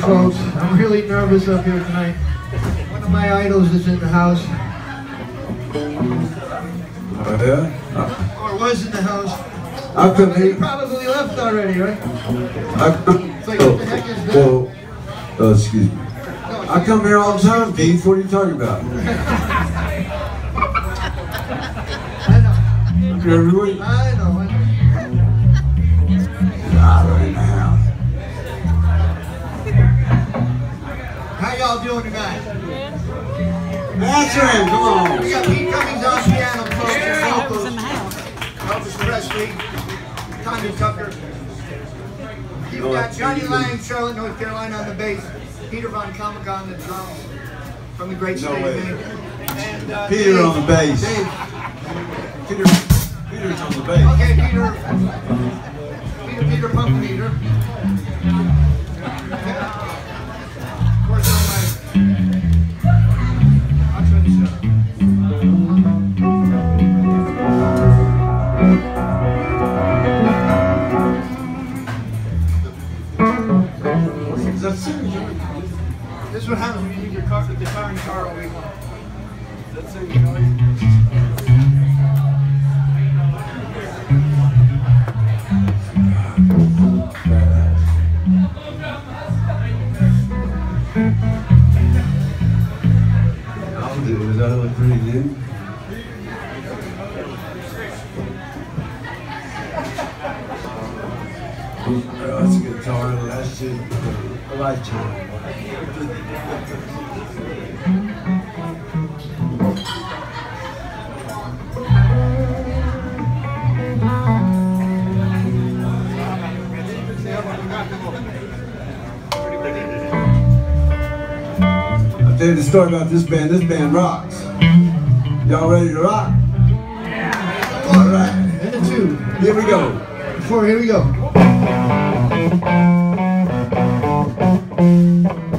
folks. I'm really nervous up here tonight. One of my idols is in the house, Oh, yeah? or was in the house. Come He probably left already, right? It's like, what the heck is that? oh, oh, excuse me. I come here all the time, Keith. What are you talking about? I know. Every week. Y'all doing tonight? Answer him, come on. We got Pete Cummings on piano, folks, and vocals. Elvis Presley, Tanya Tucker. You've got Johnny Laing, Charlotte, North Carolina on the bass. Peter Von Kamecke on the drums from the great No state way. And, uh, Peter Dave- on the bass. Dave. Peter, Peter's on the bass. Okay, Peter. Peter, Peter Pump Peter. I'll tell you the story about this band. This band rocks. Y'all ready to rock? All right. And a two. Here we go. Four, here we go. Thank you.